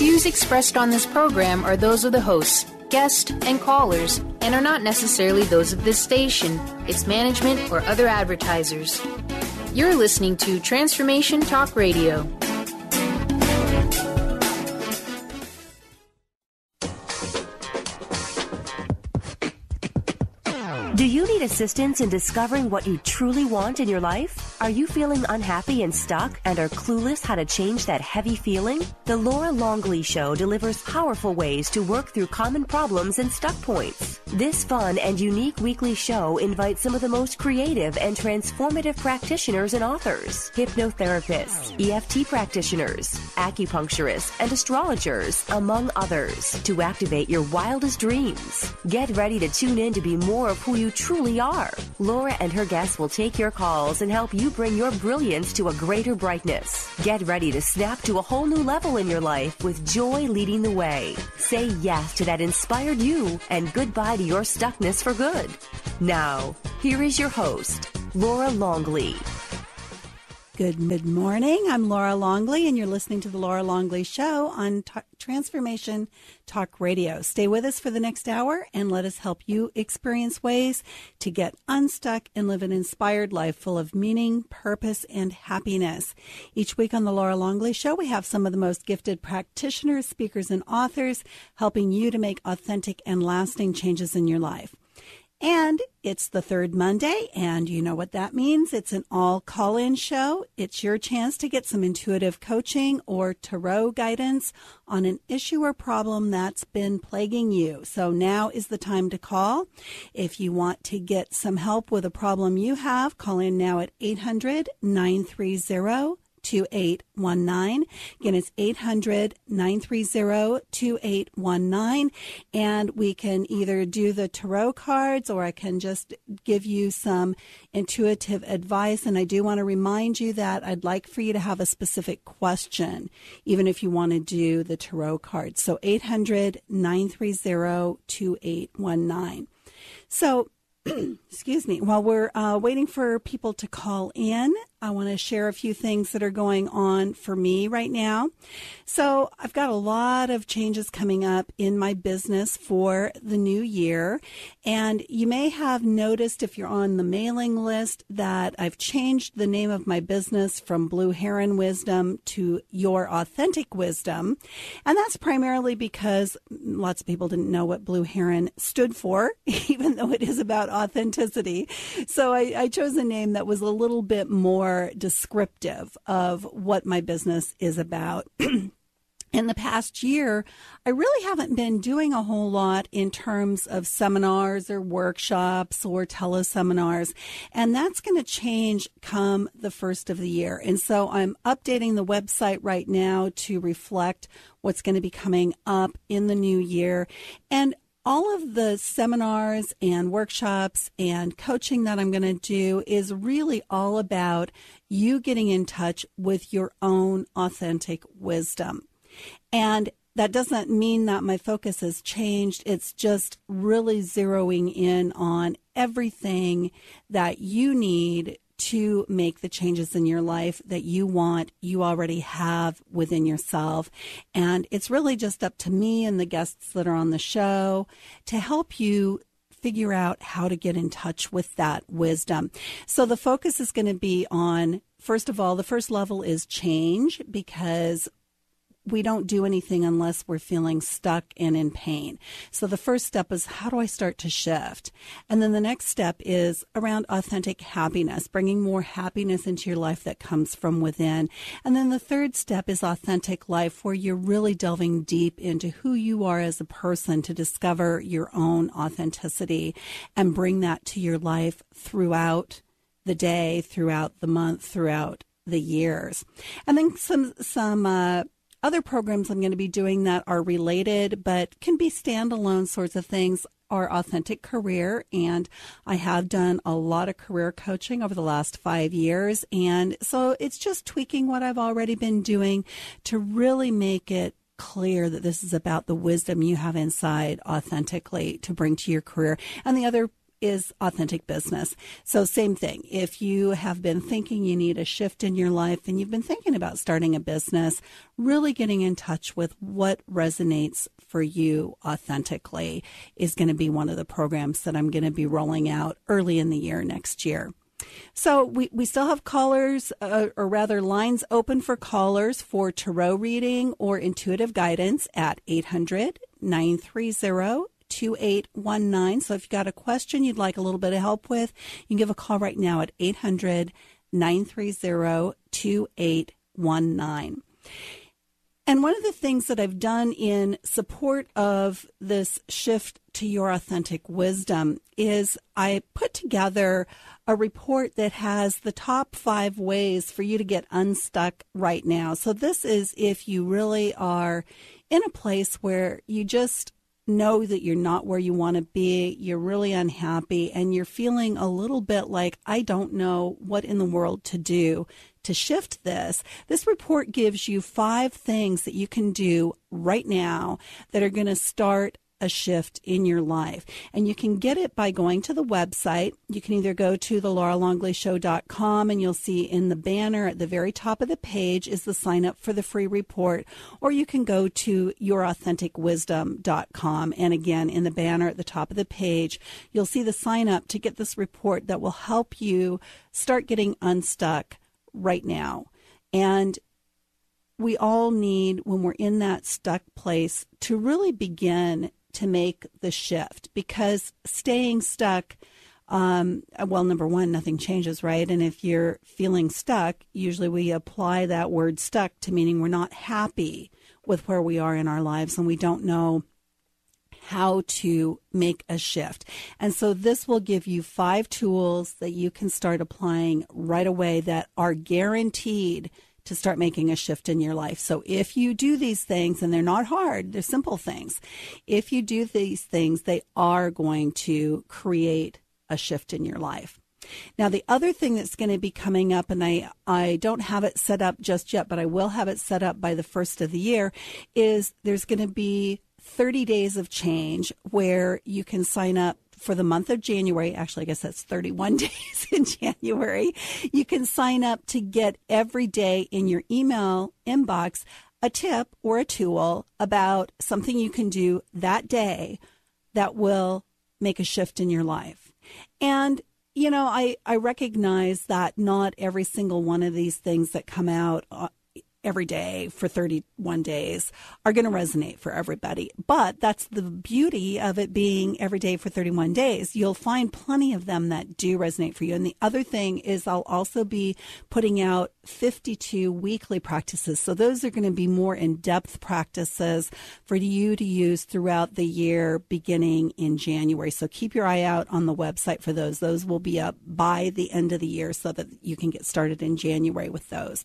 Views expressed on this program are those of the hosts, guests, and callers, and are not necessarily those of this station, its management, or other advertisers. You're listening to Transformation Talk Radio. Do you need assistance in discovering what you truly want in your life? Are you feeling unhappy and stuck and are clueless how to change that heavy feeling? The Laura Longley Show delivers powerful ways to work through common problems and stuck points. This fun and unique weekly show invites some of the most creative and transformative practitioners and authors, hypnotherapists, EFT practitioners, acupuncturists, and astrologers, among others, to activate your wildest dreams. Get ready to tune in to be more of who you truly are. Laura and her guests will take your calls and help you bring your brilliance to a greater brightness. Get ready to snap to a whole new level in your life with joy leading the way. Say yes to that inspired you and goodbye to your stuckness for good. Now, here is your host, Laura Longley. Good mid morning. I'm Laura Longley, and you're listening to the Laura Longley Show on Transformation Talk Radio. Stay with us for the next hour and let us help you experience ways to get unstuck and live an inspired life full of meaning, purpose, and happiness. Each week on the Laura Longley Show, we have some of the most gifted practitioners, speakers, and authors helping you to make authentic and lasting changes in your life. And it's the third Monday, and you know what that means. It's an all call in show. It's your chance to get some intuitive coaching or tarot guidance on an issue or problem that's been plaguing you. So now is the time to call. If you want to get some help with a problem you have, call in now at 800 930 2819. Again, it's 800 930 2819. And we can either do the tarot cards or I can just give you some intuitive advice. And I do want to remind you that I'd like for you to have a specific question, even if you want to do the tarot cards. So 800 930 2819. So, excuse me, while we're uh, waiting for people to call in, I want to share a few things that are going on for me right now. So, I've got a lot of changes coming up in my business for the new year. And you may have noticed if you're on the mailing list that I've changed the name of my business from Blue Heron Wisdom to Your Authentic Wisdom. And that's primarily because lots of people didn't know what Blue Heron stood for, even though it is about authenticity. So, I, I chose a name that was a little bit more descriptive of what my business is about. in the past year, I really haven't been doing a whole lot in terms of seminars or workshops or teleseminars. And that's going to change come the first of the year. And so I'm updating the website right now to reflect what's going to be coming up in the new year. And all of the seminars and workshops and coaching that I'm going to do is really all about you getting in touch with your own authentic wisdom. And that doesn't mean that my focus has changed. It's just really zeroing in on everything that you need to make the changes in your life that you want, you already have within yourself. And it's really just up to me and the guests that are on the show to help you figure out how to get in touch with that wisdom. So the focus is going to be on First of all, the first level is change because we don't do anything unless we're feeling stuck and in pain. So the first step is how do I start to shift? And then the next step is around authentic happiness, bringing more happiness into your life that comes from within. And then the third step is authentic life, where you're really delving deep into who you are as a person to discover your own authenticity and bring that to your life throughout the day, throughout the month, throughout the years. And then some, some, uh, other programs I'm going to be doing that are related but can be standalone sorts of things are authentic career and I have done a lot of career coaching over the last 5 years and so it's just tweaking what I've already been doing to really make it clear that this is about the wisdom you have inside authentically to bring to your career. And the other is authentic business. So, same thing. If you have been thinking you need a shift in your life and you've been thinking about starting a business, really getting in touch with what resonates for you authentically is going to be one of the programs that I'm going to be rolling out early in the year next year. So we, we still have callers, uh, or rather lines open for callers for tarot reading or intuitive guidance at 800 930 2819. So if you've got a question you'd like a little bit of help with, you can give a call right now at 800 930 2819. And one of the things that I've done in support of this shift to your authentic wisdom is I put together a report that has the top five ways for you to get unstuck right now. So, this is if you really are in a place where you just know that you're not where you want to be, you're really unhappy, and you're feeling a little bit like, I don't know what in the world to do to shift this. This report gives you five things that you can do right now that are going to start a shift in your life. And you can get it by going to the website. You can either go to the lauralongleyshow.com and you'll see in the banner at the very top of the page is the sign up for the free report, or you can go to yourauthenticwisdom.com. And again, in the banner at the top of the page, you'll see the sign up to get this report that will help you start getting unstuck right now. And we all need, when we're in that stuck place, to really begin to make the shift because staying stuck um, well, number one, nothing changes, right? And if you're feeling stuck, usually we apply that word stuck to meaning we're not happy with where we are in our lives and we don't know how to make a shift. And so this will give you five tools that you can start applying right away that are guaranteed to start making a shift in your life. So if you do these things, and they're not hard, they're simple things, if you do these things, they are going to create a shift in your life. Now, the other thing that's going to be coming up, and I, I don't have it set up just yet, but I will have it set up by the first of the year, is there's going to be 30 days of change where you can sign up for the month of January. Actually, I guess that's 31 days in January. You can sign up to get every day in your email inbox a tip or a tool about something you can do that day that will make a shift in your life. And you know, I, I recognize that not every single one of these things that come out uh, every day for 31 days are going to resonate for everybody. But that's the beauty of it being every day for 31 days. You'll find plenty of them that do resonate for you. And the other thing is I'll also be putting out 52 weekly practices. So those are going to be more in-depth practices for you to use throughout the year beginning in January. So keep your eye out on the website for those. Those will be up by the end of the year so that you can get started in January with those.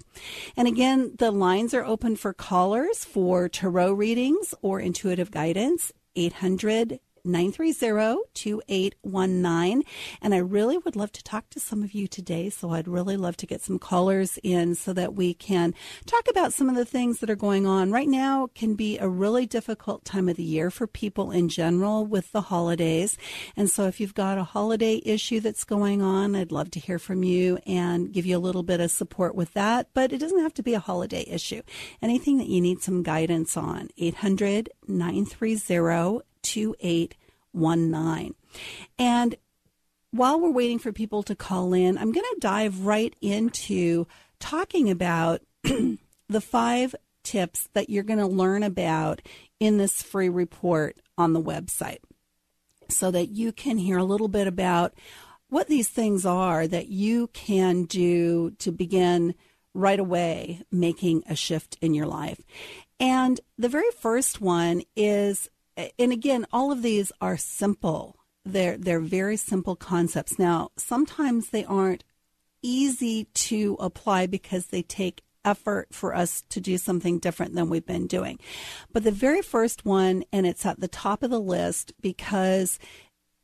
And again, the the lines are open for callers for tarot readings or intuitive guidance. 800 930-2819 and I really would love to talk to some of you today so I'd really love to get some callers in so that we can talk about some of the things that are going on. Right now can be a really difficult time of the year for people in general with the holidays. And so if you've got a holiday issue that's going on I'd love to hear from you and give you a little bit of support with that. But it doesn't have to be a holiday issue. Anything that you need some guidance on 800 930 2819. And while we're waiting for people to call in, I'm going to dive right into talking about the five tips that you're going to learn about in this free report on the website so that you can hear a little bit about what these things are that you can do to begin right away making a shift in your life. And the very first one is and again, all of these are simple. They're they're very simple concepts. Now, sometimes they aren't easy to apply because they take effort for us to do something different than we've been doing. But the very first one, and it's at the top of the list because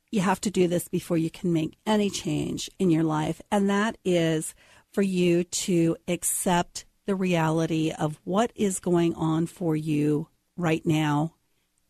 you have to do this before you can make any change in your life, and that is for you to accept the reality of what is going on for you right now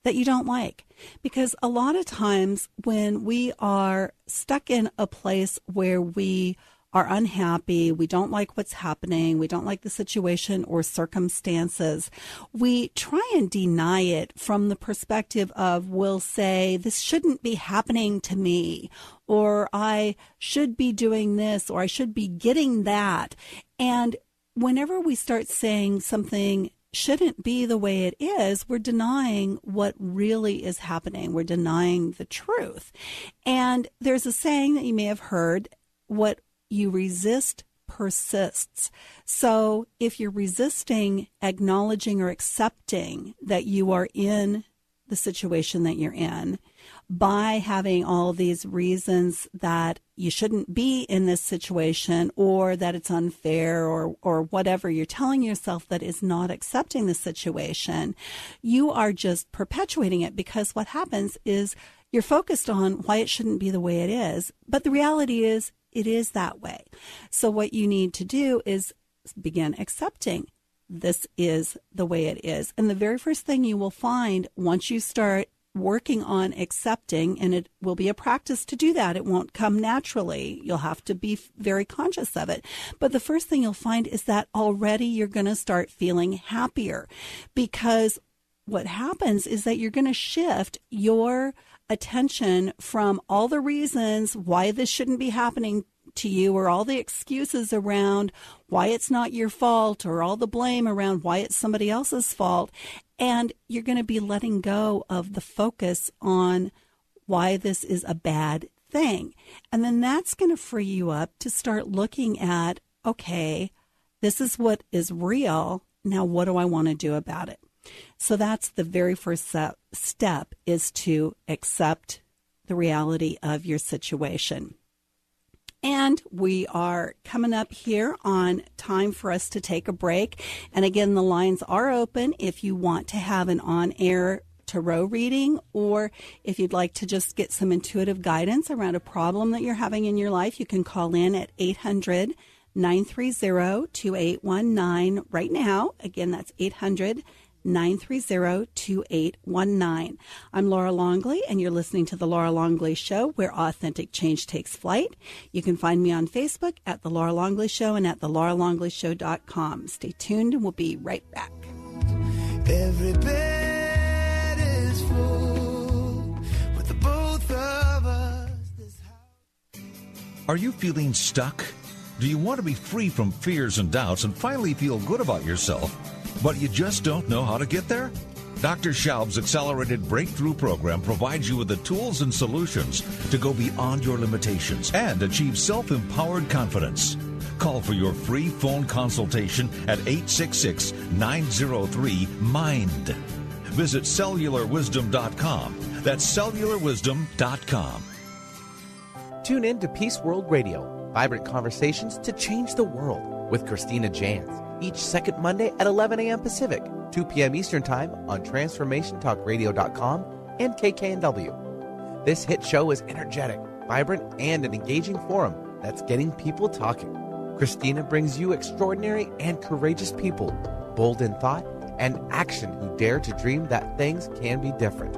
that you don't like. Because a lot of times when we are stuck in a place where we are unhappy, we don't like what's happening, we don't like the situation or circumstances, we try and deny it from the perspective of, we'll say, this shouldn't be happening to me, or I should be doing this, or I should be getting that. And whenever we start saying something shouldn't be the way it is, we're denying what really is happening. We're denying the truth. And there's a saying that you may have heard what you resist persists. So if you're resisting acknowledging or accepting that you are in the situation that you're in by having all these reasons that you shouldn't be in this situation or that it's unfair or or whatever you're telling yourself that is not accepting the situation you are just perpetuating it because what happens is you're focused on why it shouldn't be the way it is but the reality is it is that way so what you need to do is begin accepting this is the way it is. And the very first thing you will find once you start working on accepting, and it will be a practice to do that. It won't come naturally. You'll have to be very conscious of it. But the first thing you'll find is that already you're going to start feeling happier because what happens is that you're going to shift your attention from all the reasons why this shouldn't be happening to you or all the excuses around why it's not your fault or all the blame around why it's somebody else's fault. And you're going to be letting go of the focus on why this is a bad thing. And then that's going to free you up to start looking at, okay, this is what is real. Now, what do I want to do about it? So that's the very first step is to accept the reality of your situation. And we are coming up here on time for us to take a break. And again, the lines are open if you want to have an on air tarot reading, or if you'd like to just get some intuitive guidance around a problem that you're having in your life, you can call in at 800 930 2819 right now. Again, that's 800 930 2819. I'm Laura Longley, and you're listening to The Laura Longley Show, where authentic change takes flight. You can find me on Facebook at The Laura Longley Show and at TheLauraLongleyShow.com. Stay tuned, and we'll be right back. Every bed is full with the both of us. Are you feeling stuck? Do you want to be free from fears and doubts and finally feel good about yourself? But you just don't know how to get there? Dr. Schaub's accelerated breakthrough program provides you with the tools and solutions to go beyond your limitations and achieve self empowered confidence. Call for your free phone consultation at 866 903 MIND. Visit cellularwisdom.com. That's cellularwisdom.com. Tune in to Peace World Radio, vibrant conversations to change the world with Christina Jans each second Monday at 11 a.m. Pacific, 2 p.m. Eastern Time on TransformationTalkRadio.com and KKNW. This hit show is energetic, vibrant, and an engaging forum that's getting people talking. Christina brings you extraordinary and courageous people, bold in thought and action who dare to dream that things can be different.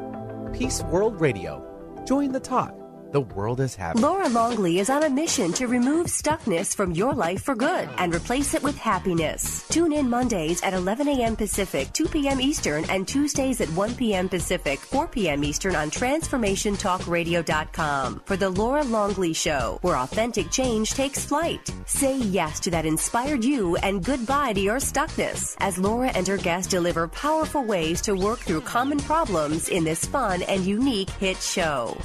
Peace World Radio. Join the talk the world is having. Laura Longley is on a mission to remove stuckness from your life for good and replace it with happiness. Tune in Mondays at 11 a.m. Pacific, 2 p.m. Eastern, and Tuesdays at 1 p.m. Pacific, 4 p.m. Eastern on TransformationTalkRadio.com for the Laura Longley Show, where authentic change takes flight. Say yes to that inspired you and goodbye to your stuckness as Laura and her guests deliver powerful ways to work through common problems in this fun and unique hit show.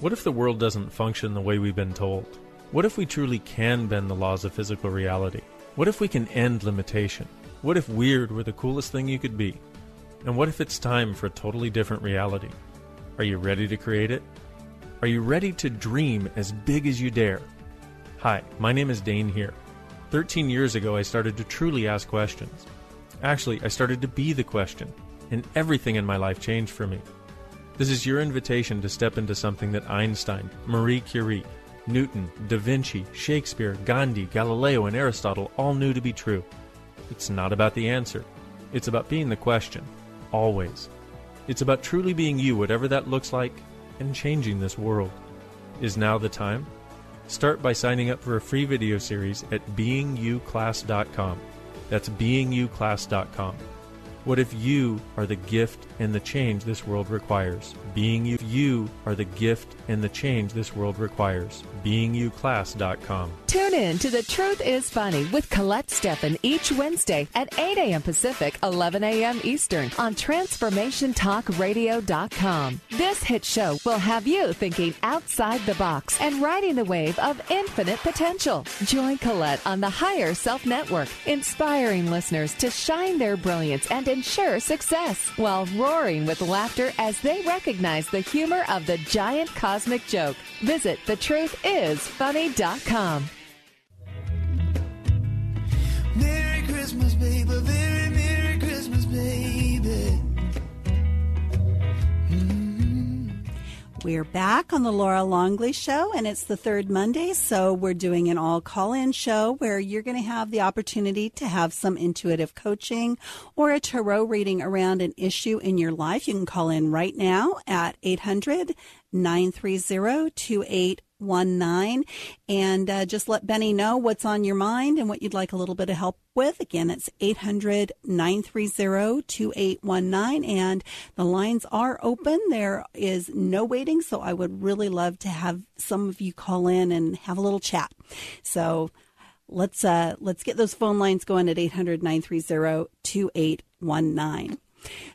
What if the world doesn't function the way we've been told? What if we truly can bend the laws of physical reality? What if we can end limitation? What if weird were the coolest thing you could be? And what if it's time for a totally different reality? Are you ready to create it? Are you ready to dream as big as you dare? Hi, my name is Dain Heer. 13 years ago, I started to truly ask questions. Actually, I started to be the question, and everything in my life changed for me. This is your invitation to step into something that Einstein, Marie Curie, Newton, Da Vinci, Shakespeare, Gandhi, Galileo, and Aristotle all knew to be true. It's not about the answer, it's about being the question. always. It's about truly being you, whatever that looks like, and changing this world. Is now the time? Start by signing up for a free video series at beinguclass.com. That's beinguclass.com. What if you are the gift and the change this world requires? Being you, you are the gift and the change this world requires. BeingYouClass.com. Tune in to The Truth is Funny with Colette Steffen each Wednesday at 8 a.m. Pacific, 11 a.m. Eastern on TransformationTalkRadio.com. This hit show will have you thinking outside the box and riding the wave of infinite potential. Join Colette on the Higher Self Network, inspiring listeners to shine their brilliance and ensure success while roaring with laughter as they recognize the humor of the giant cosmic joke. Visit thetruthisfunny.com. Merry Christmas, baby, We're back on the Laura Longley Show, and it's the third Monday, so we're doing an all call in show where you're going to have the opportunity to have some intuitive coaching or a tarot reading around an issue in your life. You can call in right now at 800 930 2819 and uh, just let Benny know what's on your mind and what you'd like a little bit of help with. Again, it's 800 930 2819 and the lines are open. There is no waiting, so I would really love to have some of you call in and have a little chat. So let's uh, let's get those phone lines going at 800 930 2819.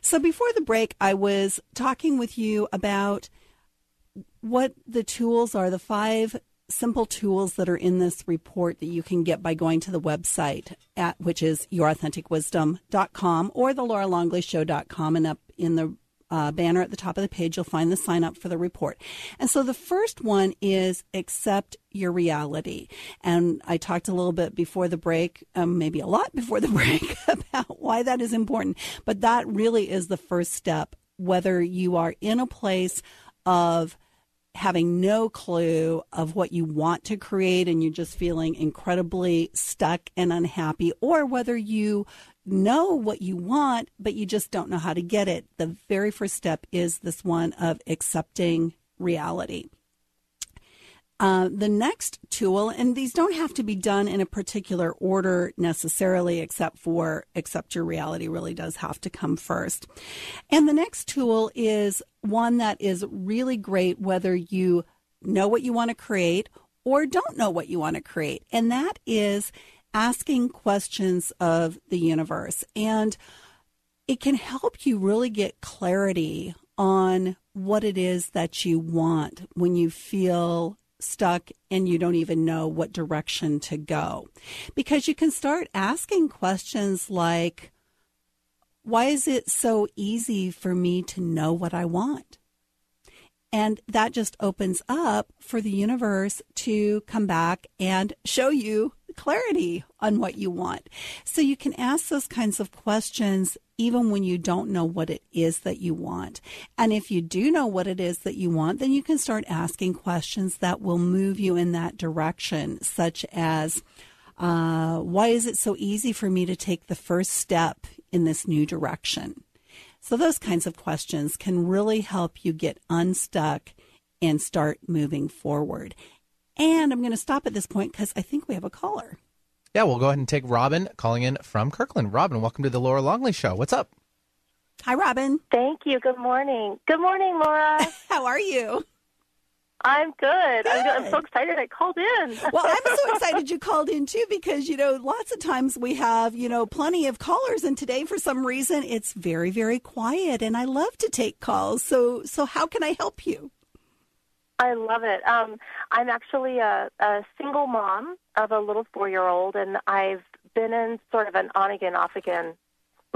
So before the break, I was talking with you about what the tools are, the five simple tools that are in this report that you can get by going to the website at which is yourauthenticwisdom.com or the lauralongleyshow.com and up in the uh, banner at the top of the page you'll find the sign up for the report. And so the first one is accept your reality. And i talked a little bit before the break um, maybe a lot before the break about why that is important but that really is the first step whether you are in a place of having no clue of what you want to create and you're just feeling incredibly stuck and unhappy, or whether you know what you want, but you just don't know how to get it. The very first step is this one of accepting reality. Uh, the next tool, and these don't have to be done in a particular order necessarily, except for except your reality really does have to come first. And the next tool is one that is really great whether you know what you want to create or don't know what you want to create, and that is asking questions of the universe. And it can help you really get clarity on what it is that you want when you feel stuck and you don't even know what direction to go. Because you can start asking questions like, why is it so easy for me to know what I want? And that just opens up for the universe to come back and show you clarity on what you want. So you can ask those kinds of questions even when you don't know what it is that you want. And if you do know what it is that you want, then you can start asking questions that will move you in that direction, such as, uh, why is it so easy for me to take the first step in this new direction? So those kinds of questions can really help you get unstuck and start moving forward. And I'm going to stop at this point because I think we have a caller. Yeah, we'll go ahead and take Robin calling in from Kirkland. Robin, welcome to the Laura Longley Show. What's up? Hi, Robin. Thank you. Good morning. Good morning, Laura. How are you? I'm good. good. I'm, I'm, so excited I called in. well, I'm so excited you called in too because, you know, lots of times we have, you know, plenty of callers and today for some reason it's very, very quiet and I love to take calls. So, so how can I help you? I love it. Um, I'm actually a, a single mom of a little four year old, and I've been in sort of an on again, off again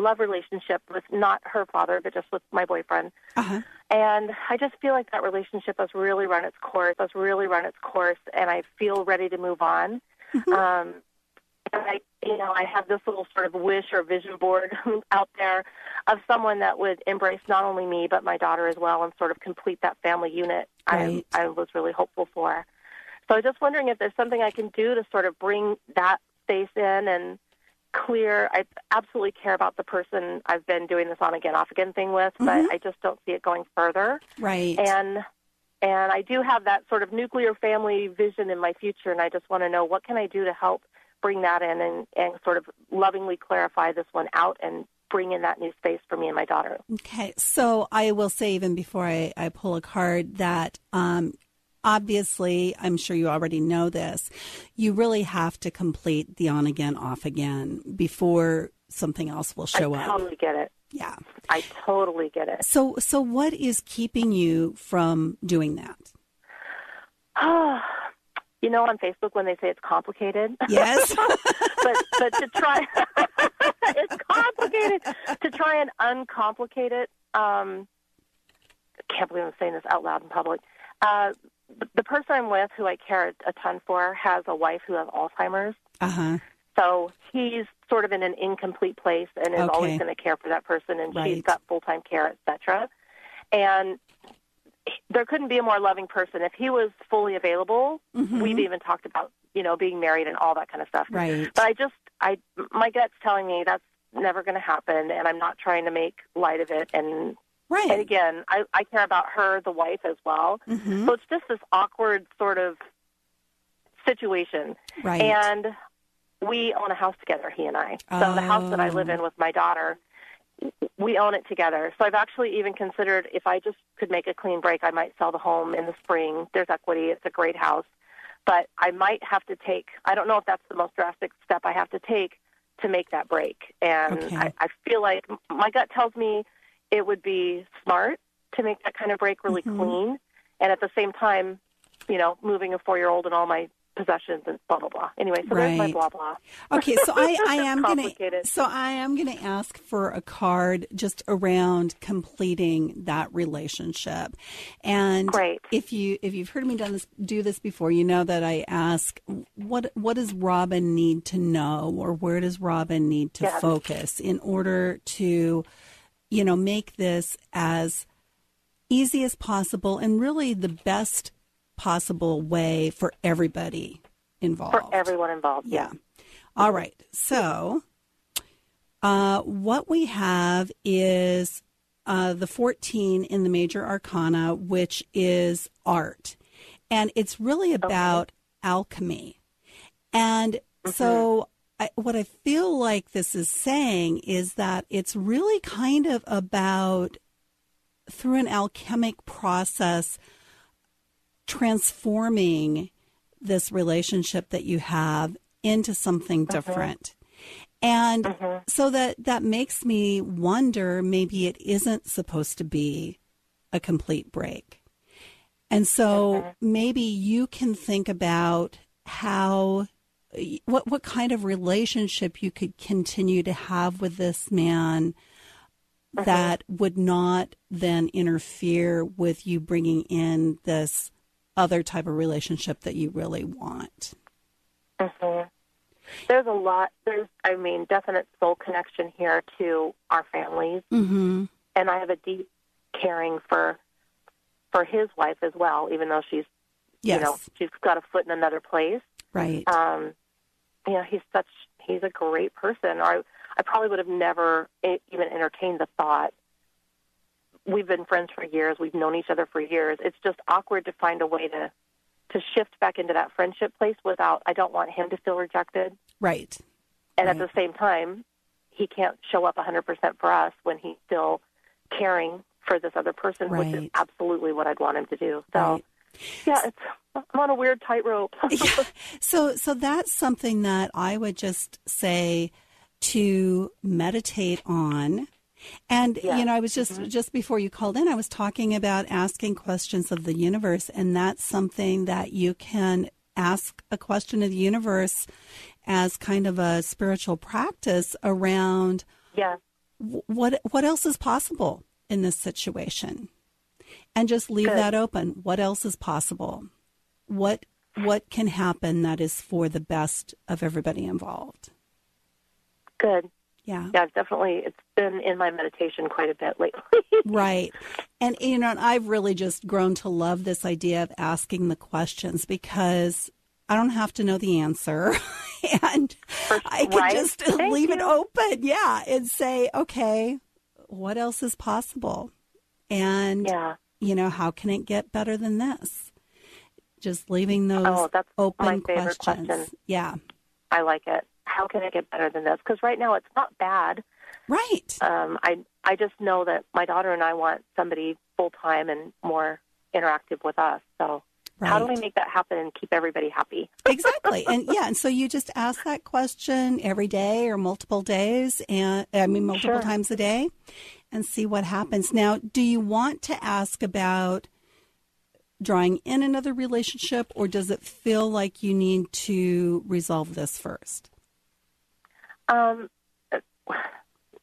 love relationship with not her father, but just with my boyfriend. Uh-huh. And I just feel like that relationship has really run its course, has really run its course, and I feel ready to move on. Mm-hmm. Um, and I, you know, I have this little sort of wish or vision board out there of someone that would embrace not only me but my daughter as well, and sort of complete that family unit. Right. I, I was really hopeful for. So I was just wondering if there's something I can do to sort of bring that space in and clear. I absolutely care about the person I've been doing this on again, off again thing with, Mhm. but I just don't see it going further. Right. And and I do have that sort of nuclear family vision in my future, and I just want to know what can I do to help bring that in and and sort of lovingly clarify this one out and bring in that new space for me and my daughter. Okay, so I will say even before I, I pull a card that um, obviously, I'm sure you already know this, you really have to complete the on again, off again before something else will show I up. totally get it. Yeah. I totally get it. So, so what is keeping you from doing that? Oh, you know, on Facebook when they say it's complicated. Yes. but but to try, it's complicated. To try and uncomplicate it. Um, I can't believe I'm saying this out loud in public. Uh, the- person I'm with, who I care a ton for, has a wife who has Alzheimer's. Uh huh. So he's sort of in an incomplete place and is Okay. always going to care for that person, and she's got full time care, etc. And there couldn't be a more loving person. If he was fully available, Mhm. we've even talked about you know being married and all that kind of stuff. Right. But I just, I my gut's telling me that's never going to happen, and I'm not trying to make light of it. And Right. and again, I, I care about her, the wife, as well. Mhm. So it's just this awkward sort of situation. Right. And we own a house together, he and I. So the house that I live in with my daughter, we own it together. So I've actually even considered if I just could make a clean break, I might sell the home in the spring. There's equity. It's a great house. But I might have to take, I don't know if that's the most drastic step I have to take to make that break. And Okay. I, I feel like my gut tells me it would be smart to make that kind of break really Mhm. clean. And at the same time, you know, moving a four year old and all my possessions and blah blah blah. Anyway, so there's my Right. blah blah. Okay, so I, I am gonna so I am gonna ask for a card just around completing that relationship. And Great. if you if you've heard me done this do this before, you know that I ask what what does Robin need to know or where does Robin need to Yes. focus in order to, you know, make this as easy as possible and really the best possible way for everybody involved. For everyone involved. Yeah. All right. So, uh, what we have is uh, the 14 in the major arcana, which is art. And it's really about alchemy. And so, I, what I feel like this is saying is that it's really kind of about through an alchemic process transforming this relationship that you have into something uh-huh. different. And uh-huh. so that that makes me wonder maybe it isn't supposed to be a complete break. And so uh-huh. maybe you can think about how what what kind of relationship you could continue to have with this man that would not then interfere with you bringing in this other type of relationship that you really want. hmm There's a lot. There's, I mean, definite soul connection here to our families, Mm-hmm. and I have a deep caring for for his wife as well, even though she's Yes. you know she's got a foot in another place. Right. Um, you know, he's such he's a great person. Or I, I probably would have never even entertained the thought. We've been friends for years. We've known each other for years. It's just awkward to find a way to to shift back into that friendship place without. I don't want him to feel rejected, right. and at the same time, he can't show up 100% for us when he's still caring for this other person, which is absolutely what I'd want him to do. So, Right. yeah, it's I'm on a weird tightrope. yeah. So so that's something that I would just say to meditate on. And Yeah. you know, I was just mm-hmm. just before you called in, I was talking about asking questions of the universe, and that's something that you can ask a question of the universe as kind of a spiritual practice around yeah. what what else is possible in this situation and just leave Good. that open what else is possible what what can happen that is for the best of everybody involved Good. Yeah Yeah, I've definitely. It's been in my meditation quite a bit lately. right and you know and i've really just grown to love this idea of asking the questions because I don't have to know the answer. and I can right. just Thank leave it open. Yeah. And say, okay, what else is possible? And, Yeah. you know, how can it get better than this? Just leaving oh, those Oh, that's open my favorite questions. question. Yeah. I like it. How can it get better than this? Because right now it's not bad. Right. Um, I I just know that my daughter and I want somebody full time and more interactive with us. So how do we make that happen and keep everybody happy? exactly and yeah and so you just ask that question every day or multiple days and i mean multiple Sure. times a day and see what happens now do you want to ask about drawing in another relationship or does it feel like you need to resolve this first Um,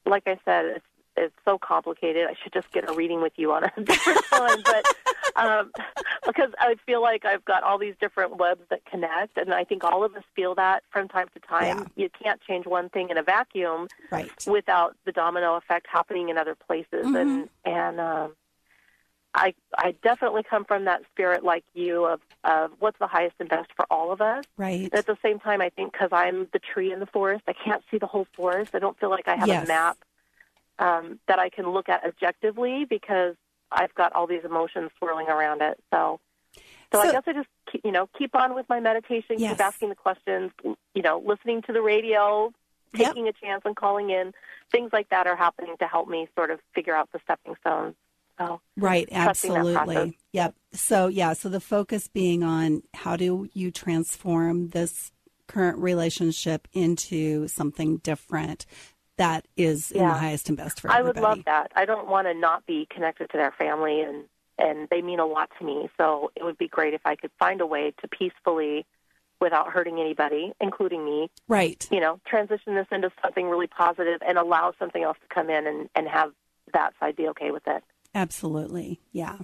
like I said, it's it's so complicated. I should just get a reading with you on a different time, but um, because I feel like I've got all these different webs that connect, and I think all of us feel that from time to time. You can't change one thing in a vacuum right without the domino effect happening in other places, and and um, I I definitely come from that spirit like you of of what's the highest and best for all of us. right At the same time, I think because I'm the tree in the forest, I can't see the whole forest. I don't feel like I have Yes. a map um, that I can look at objectively because I've got all these emotions swirling around it. So, so, I guess I just keep, you know keep on with my meditation, Yes. keep asking the questions, you know, listening to the radio, Yep. taking a chance and calling in. Things like that are happening to help me sort of figure out the stepping stones. So, Right, trusting that process. absolutely. Yep. So, yeah, so the focus being on how do you transform this current relationship into something different that is in the highest and best for everybody. I would love that. I don't want to not be connected to their family, and and they mean a lot to me. So it would be great if I could find a way to peacefully, without hurting anybody, including me, Right. you know, transition this into something really positive and allow something else to come in and and have that side be okay with it. Absolutely. Yeah.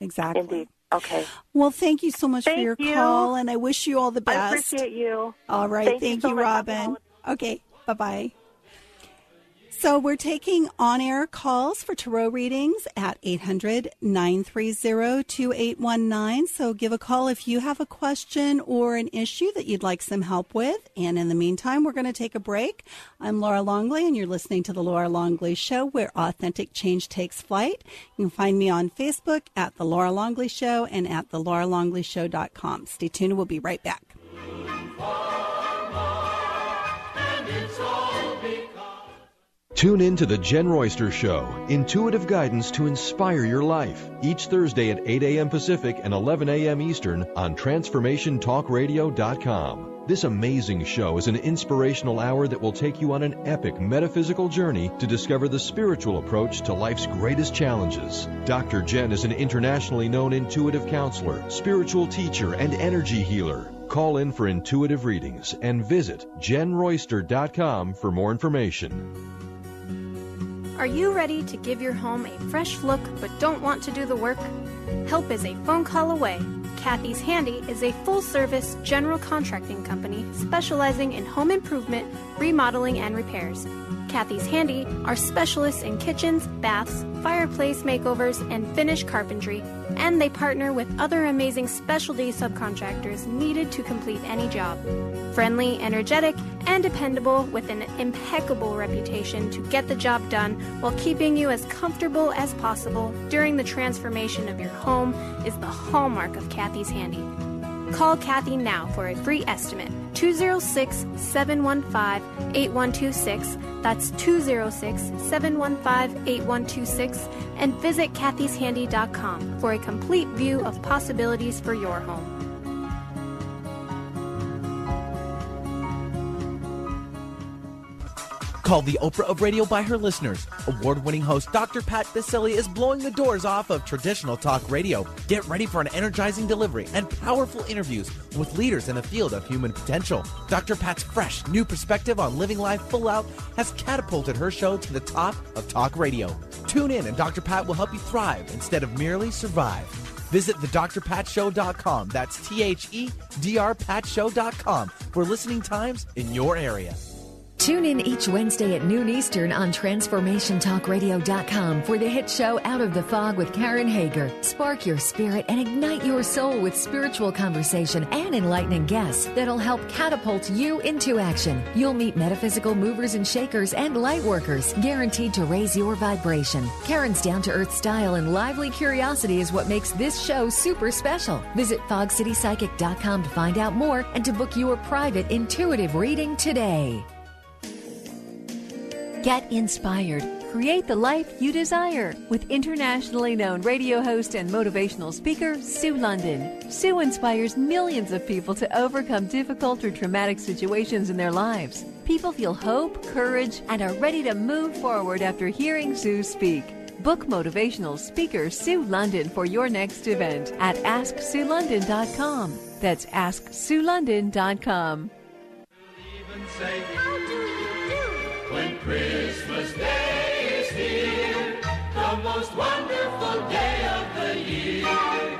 Exactly. Indeed. Okay. Well, thank you so much for your you. call, and I wish you all the I best. appreciate you. All right. Thank Thank, you so you, Robin. Okay. Bye bye. So we're taking on air calls for tarot readings at 800 930 2819. So give a call if you have a question or an issue that you'd like some help with. And in the meantime, we're going to take a break. I'm Laura Longley, and you're listening to The Laura Longley Show, where authentic change takes flight. You can find me on Facebook at The Laura Longley Show and at TheLauraLongleyShow.com. Stay tuned. We'll be right back. Tune in to the Jen Royster Show, intuitive guidance to inspire your life, each Thursday at 8 a.m. Pacific and 11 a.m. Eastern on TransformationTalkRadio.com. This amazing show is an inspirational hour that will take you on an epic metaphysical journey to discover the spiritual approach to life's greatest challenges. Dr. Jen is an internationally known intuitive counselor, spiritual teacher, and energy healer. Call in for intuitive readings and visit jenroyster.com for more information. Are you ready to give your home a fresh look but don't want to do the work? Help is a phone call away. Kathy's Handy is a full service general contracting company specializing in home improvement, remodeling, and repairs. Kathy's Handy are specialists in kitchens, baths, fireplace makeovers, and finish carpentry, and they partner with other amazing specialty subcontractors needed to complete any job. Friendly, energetic, and dependable with an impeccable reputation to get the job done while keeping you as comfortable as possible during the transformation of your home is the hallmark of Kathy's Handy. Call Kathy now for a free estimate 206 715 8126. That's 206 715 8126. And visit kathyshandy.com for a complete view of possibilities for your home. Called the Oprah of Radio by her listeners, award winning host Dr. Pat Baccili is blowing the doors off of traditional talk radio. Get ready for an energizing delivery and powerful interviews with leaders in the field of human potential. Dr. Pat's fresh, new perspective on living life full out has catapulted her show to the top of talk radio. Tune in and Dr. Pat will help you thrive instead of merely survive. Visit thedrpatshow.com. That's T H E D R Patshow.com for listening times in your area. Tune in each Wednesday at noon Eastern on TransformationTalkRadio.com for the hit show Out of the Fog with Karen Hager. Spark your spirit and ignite your soul with spiritual conversation and enlightening guests that'll help catapult you into action. You'll meet metaphysical movers and shakers and light workers, guaranteed to raise your vibration. Karen's down to earth style and lively curiosity is what makes this show super special. Visit FogCityPsychic.com to find out more and to book your private intuitive reading today. Get inspired. Create the life you desire with internationally known radio host and motivational speaker Sue London. Sue inspires millions of people to overcome difficult or traumatic situations in their lives. People feel hope, courage, and are ready to move forward after hearing Sue speak. Book motivational speaker Sue London for your next event at AskSueLondon.com. That's AskSueLondon.com. When Christmas Day is here, the most wonderful day of the year.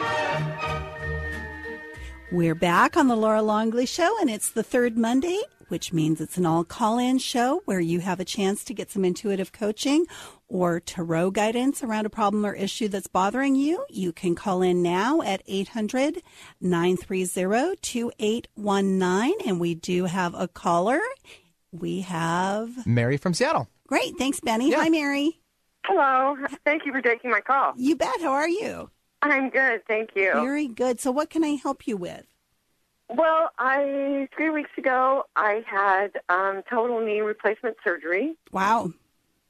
We're back on the Laura Longley Show, and it's the third Monday, which means it's an all call in show where you have a chance to get some intuitive coaching or tarot guidance around a problem or issue that's bothering you. You can call in now at 800 930 2819, and we do have a caller. We have Mary from Seattle. Great. Thanks, Benny. Hi, Mary. Hello. Thank you for taking my call. You bet. How are you? I'm good. Thank you. Very good. So, what can I help you with? Well, I three weeks ago I had um, total knee replacement surgery. Wow.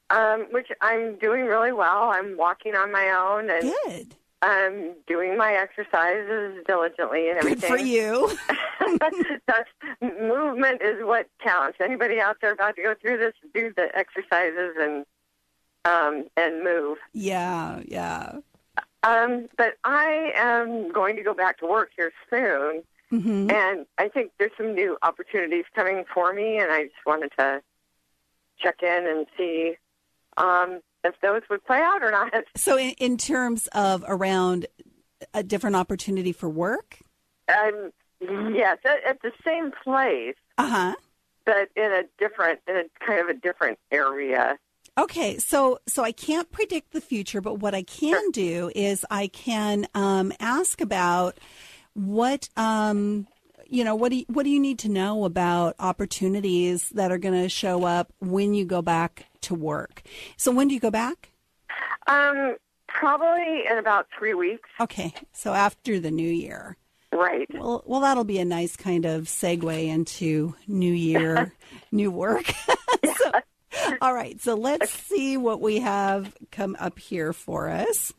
Um, which I'm doing really well. I'm walking on my own and Good. I'm doing my exercises diligently and everything. Good for you. That's, movement is what counts. Anybody out there about to go through this, do the exercises and um, and move. Yeah, yeah. Um, but I am going to go back to work here soon, Mm-hmm. and I think there's some new opportunities coming for me, and I just wanted to check in and see um, if those would play out or not. So, in, in terms of around a different opportunity for work, Um, yes, at, at the same place, uh huh. but in a different, in a kind of a different area. Okay, so so I can't predict the future, but what I can do is I can um, ask about what um, you know what do you, what do you need to know about opportunities that are going to show up when you go back to work. So when do you go back? Um, probably in about three weeks. Okay, so after the new year. Right. Well, well, that'll be a nice kind of segue into new year, new work. So- all right, so let's see what we have come up here for us.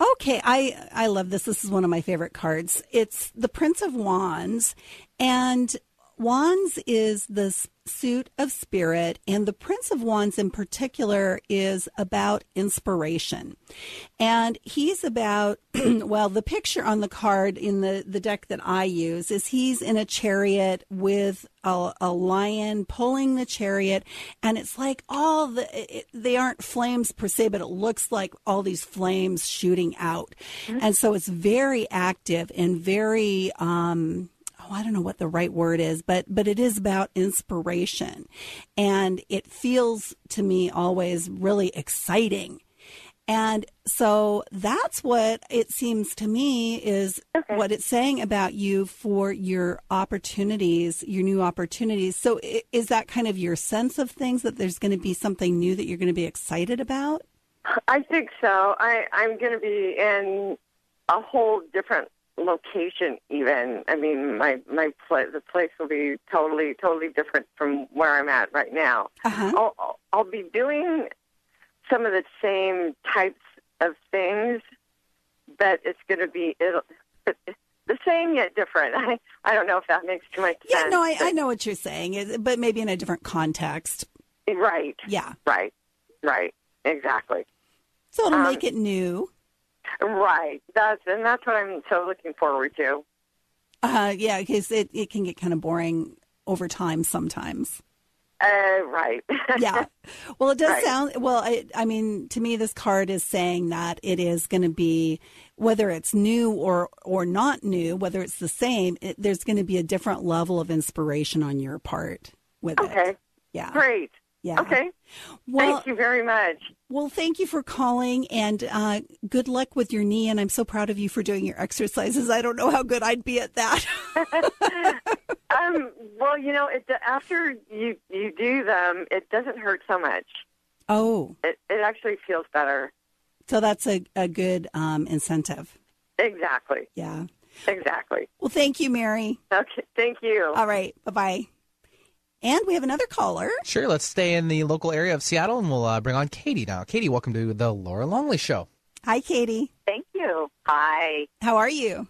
Okay, I I love this. This is one of my favorite cards. It's the Prince of Wands, and Wands is the suit of spirit, and the Prince of Wands in particular is about inspiration. And he's about, well, the picture on the card in the, the deck that I use is he's in a chariot with a, a lion pulling the chariot, and it's like all the, it, they aren't flames per se, but it looks like all these flames shooting out. And so it's very active and very, um, oh, I don't know what the right word is, but but it is about inspiration, and it feels to me always really exciting. And so that's what it seems to me is what it's saying about you for your opportunities, your new opportunities. So is that kind of your sense of things that there's going to be something new that you're going to be excited about? I think so. I, I'm going to be in a whole different location. Even I mean, my my pla the place will be totally totally different from where I'm at right now. Uh-huh. I'll, I'll- I'll be doing some of the same types of things, but it's going to be it'll, the same yet different. I I don't know if that makes too much Yeah, sense. no, I, I know what you're saying, but maybe in a different context. Right. Yeah. Right. Right. Exactly. So it'll Um, make it new. Right. That's and that's what I'm so looking forward to. Uh, yeah, because it, it can get kind of boring over time sometimes. Uh, right. yeah. Well, it does Right. sound, well, I, I mean, to me, this card is saying that it is going to be, whether it's new or, or not new, whether it's the same, it, there's going to be a different level of inspiration on your part with it. Okay. Yeah. Great. Yeah. Okay. Well- Thank you very much. Well, thank you for calling and uh, good luck with your knee. And I'm so proud of you for doing your exercises. I don't know how good I'd be at that. Um, well, you know, it, after you you do them, it doesn't hurt so much. oh, It it actually feels better. so that's a, a good um, incentive. Exactly. Yeah. Exactly. Well, thank you, Mary. Okay. Thank you. All right. Bye bye. And we have another caller. Sure, let's stay in the local area of Seattle and we'll uh, bring on Katie now. Katie, welcome to the Laura Longley Show. Hi, Katie. Thank you. Hi. How are you?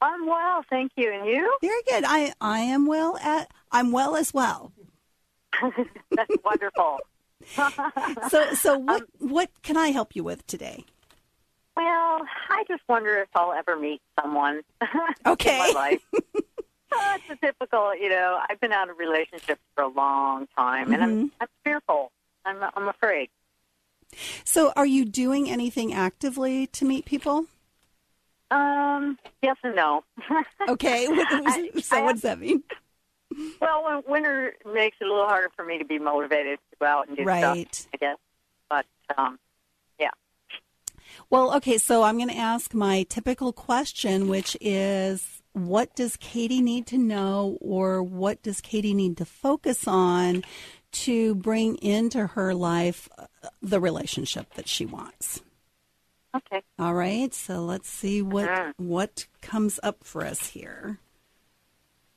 I'm well, thank you. And you? Very good. I I am well at I'm well as well. That's wonderful. So so what what can I help you with today? Well, I just wonder if I'll ever meet someone Okay. In my life. Uh, it's a typical, you know, I've been out of relationships for a long time, and I'm, I'm fearful. I'm, I'm afraid. So are you doing anything actively to meet people? Um, yes and no. Okay. So what does that mean? well, winter makes it a little harder for me to be motivated to go out and do Right. stuff, I guess. But, um, yeah. Well, okay, so I'm going to ask my typical question, which is what does Katie need to know or what does Katie need to focus on to bring into her life uh, the relationship that she wants? Okay. All right, so let's see what what comes up for us here.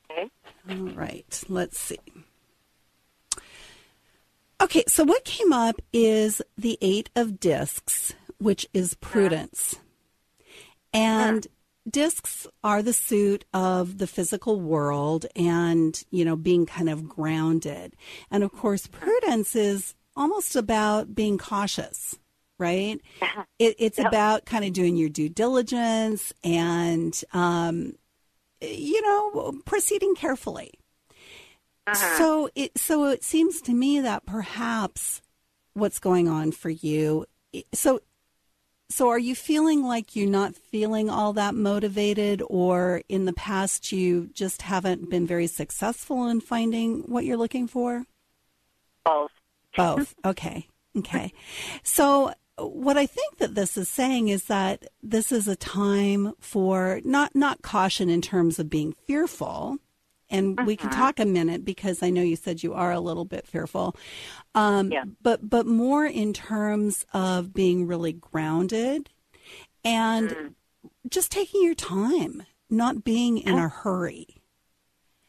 Okay. All right, let's see. Okay, so what came up is the Eight of Discs, which is prudence. And discs are the suit of the physical world and, you know, being kind of grounded. And of course, prudence is almost about being cautious, right? It, it's about kind of doing your due diligence and, um, you know, proceeding carefully. So it so it seems to me that perhaps what's going on for you so so are you feeling like you're not feeling all that motivated or in the past you just haven't been very successful in finding what you're looking for? Both. Both. Okay. Okay. So what I think that this is saying is that this is a time for not not caution in terms of being fearful, and we can talk a minute because I know you said you are a little bit fearful, um, but but more in terms of being really grounded and just taking your time, not being in a hurry.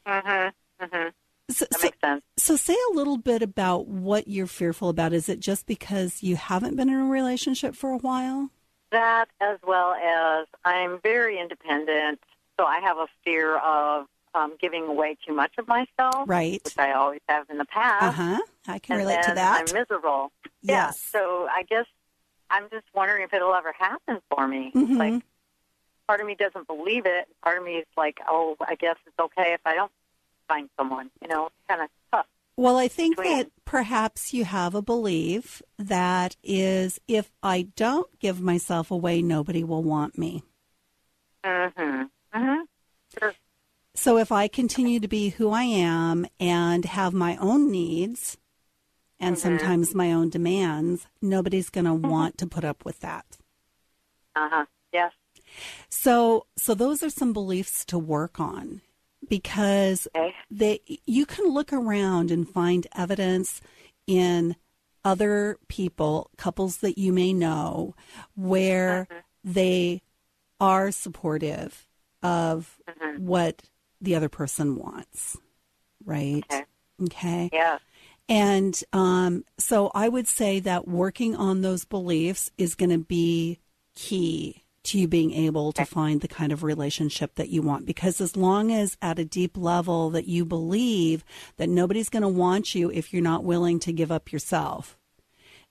Mm-hmm. Mm-hmm. So, That so- makes sense. so say a little bit about what you're fearful about. Is it just because you haven't been in a relationship for a while? That as well as I'm very independent, so I have a fear of um, giving away too much of myself, Right. which I always have in the past. Uh huh. I can relate to that. I'm miserable. Yeah. Yes. So I guess I'm just wondering if it'll ever happen for me. Mhm. Like, part of me doesn't believe it. Part of me is like, oh, I guess it's okay if I don't find someone. You know, kind of tough. Well, I think between- that perhaps you have a belief that is if I don't give myself away, nobody will want me. Mm-hmm. Mm-hmm. Sure. So if I continue to be who I am and have my own needs and Mm-hmm. sometimes my own demands, nobody's going to want to put up with that. Uh-huh. Yes. So, so those are some beliefs to work on because they you can look around and find evidence in other people, couples that you may know, where they are supportive of what the other person wants, right? Okay. Yeah. And um, so I would say that working on those beliefs is going to be key to you being able to find the kind of relationship that you want. Because as long as at a deep level that you believe that nobody's going to want you if you're not willing to give up yourself,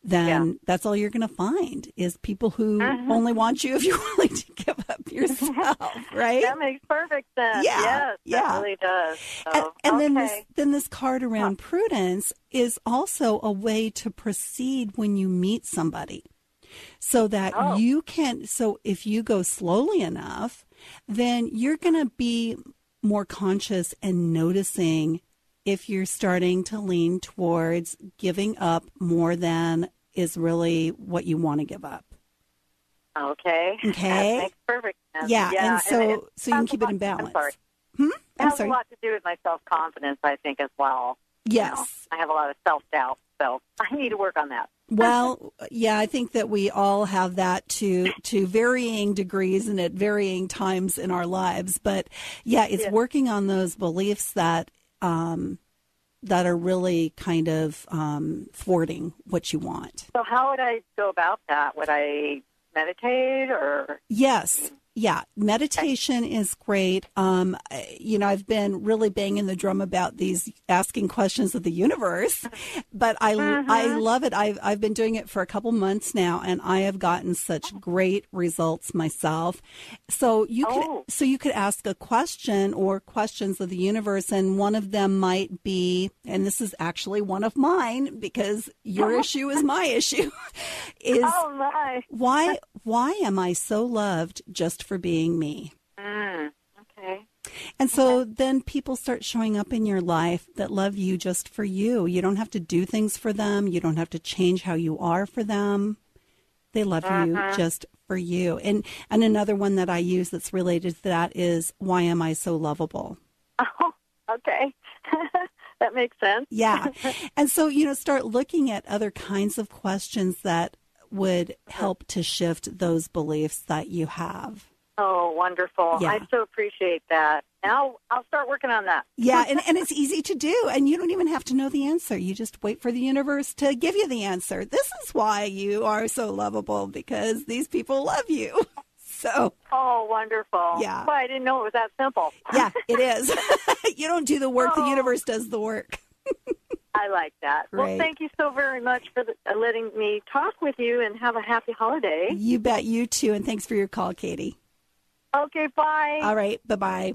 then that's all you're going to find is people who uh-huh. only want you if you're willing to give up yourself, right? That makes perfect sense. Yeah, Yes, yeah. that really does. So, and, and then this then this card around prudence is also a way to proceed when you meet somebody so that Oh. you can so if you go slowly enough then you're going to be more conscious and noticing if you're starting to lean towards giving up more than is really what you want to give up. Okay. Okay. That makes perfect sense. Yeah, and so it so you can keep it in balance. I'm sorry. Hmm? It has sorry. a lot to do with my self confidence, I think, as well. Yes. I have a lot of self doubt, so I need to work on that. Well, yeah, I think that we all have that to to varying degrees and at varying times in our lives. But yeah, it's Yeah. working on those beliefs that um, that are really kind of um, thwarting what you want. So, how would I go about that? Would I meditate or? Yes. Yeah, meditation is great. Um, you know, I've been really banging the drum about these asking questions of the universe, but I I love it. I've I've been doing it for a couple months now, and I have gotten such great results myself. So you could so you could ask a question or questions of the universe, and one of them might be, and this is actually one of mine because your issue is my issue. Is oh my! why why am I so loved just for being me? Mm, okay. And so then people start showing up in your life that love you just for you. You don't have to do things for them. You don't have to change how you are for them. They love you Mhm. just for you. And and another one that I use that's related to that is why am I so lovable? Oh, okay. that makes sense. Yeah. and so, you know, start looking at other kinds of questions that would help to shift those beliefs that you have. Oh, wonderful! Yeah. I so appreciate that. Now I'll start working on that. Yeah, and, and it's easy to do, and you don't even have to know the answer. You just wait for the universe to give you the answer. This is why you are so lovable because these people love you. So, Oh, wonderful! Yeah. Well, I didn't know it was that simple. yeah, it is. you don't do the work, the Oh. universe does the work. I like that. Well, thank you so very much for the, uh, letting me talk with you, and have a happy holiday. You bet you too, and thanks for your call, Katie. Okay, bye. All right, bye bye.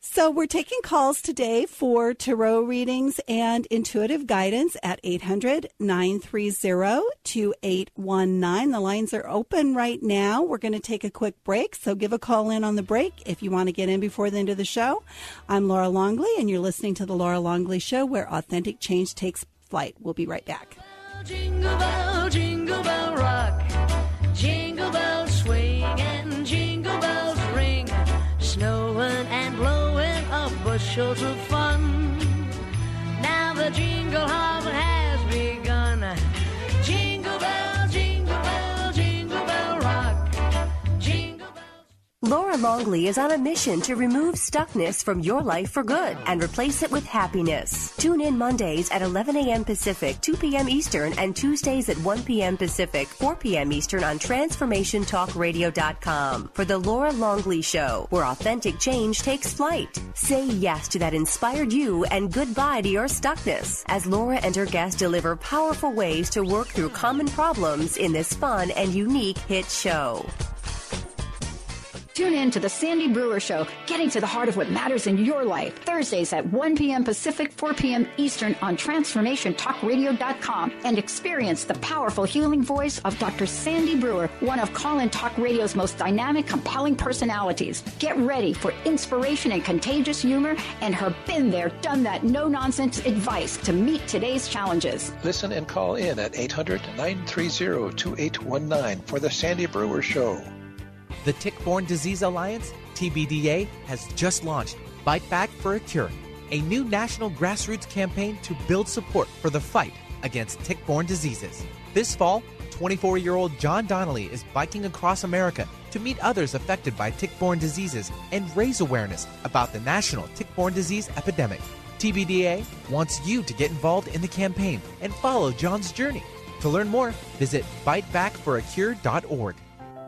So, we're taking calls today for tarot readings and intuitive guidance at 800 930 2819. The lines are open right now. We're going to take a quick break, so give a call in on the break if you want to get in before the end of the show. I'm Laura Longley, and you're listening to The Laura Longley Show, where authentic change takes flight. We'll be right back. Jingle bell, jingle bell rock. Bushels of fun. Now the jingle hop Laura Longley is on a mission to remove stuckness from your life for good and replace it with happiness. Tune in Mondays at 11 a.m. Pacific, 2 p.m. Eastern, and Tuesdays at 1 p.m. Pacific, 4 p.m. Eastern on TransformationTalkRadio.com for The Laura Longley Show, where authentic change takes flight. Say yes to that inspired you and goodbye to your stuckness as Laura and her guests deliver powerful ways to work through common problems in this fun and unique hit show. Tune in to the Sandy Brewer Show, getting to the heart of what matters in your life. Thursdays at 1 p.m. Pacific, 4 p.m. Eastern on TransformationTalkRadio.com and experience the powerful healing voice of Dr. Sandy Brewer, one of Call and Talk Radio's most dynamic, compelling personalities. Get ready for inspiration and contagious humor and her been there, done that, no nonsense advice to meet today's challenges. Listen and call in at 800 930 2819 for The Sandy Brewer Show. The Tick-Borne Disease Alliance, TBDA, has just launched Bite Back for a Cure, a new national grassroots campaign to build support for the fight against tick-borne diseases. This fall, 24-year-old John Donnelly is biking across America to meet others affected by tick-borne diseases and raise awareness about the national tick-borne disease epidemic. TBDA wants you to get involved in the campaign and follow John's journey. To learn more, visit bitebackforacure.org.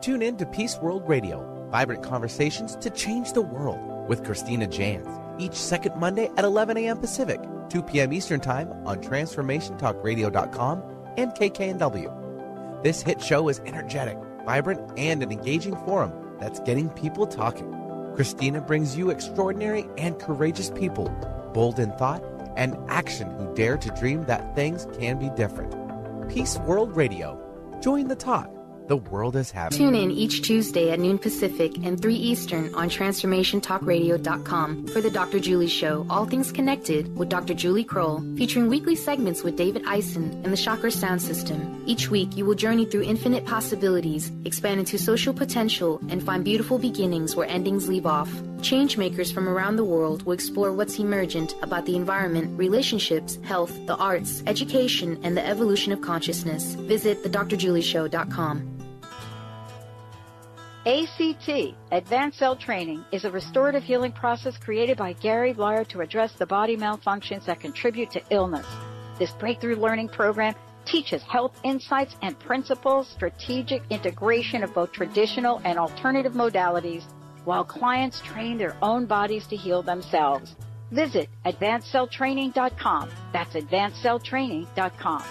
Tune in to Peace World Radio, vibrant conversations to change the world with Christina Jans, each second Monday at 11 a.m. Pacific, 2 p.m. Eastern Time on TransformationTalkRadio.com and KKNW. This hit show is energetic, vibrant, and an engaging forum that's getting people talking. Christina brings you extraordinary and courageous people, bold in thought and action who dare to dream that things can be different. Peace World Radio. Join the talk The world is happy. Tune in each Tuesday at noon Pacific and 3 Eastern on TransformationTalkRadio.com for the Dr. Julie Show, All Things Connected with Dr. Julie Krull, featuring weekly segments with David Eisen and the Chakra Sound System. Each week, you will journey through infinite possibilities, expand into social potential, and find beautiful beginnings where endings leave off. Changemakers from around the world will explore what's emergent about the environment, relationships, health, the arts, education, and the evolution of consciousness. Visit thedrjulieshow.com. ACT, Advanced Cell Training, is a restorative healing process created by Gary Blyer to address the body malfunctions that contribute to illness. This breakthrough learning program teaches health insights and principles, strategic integration of both traditional and alternative modalities, while clients train their own bodies to heal themselves. Visit advancedcelltraining.com. That's advancedcelltraining.com.